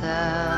myself.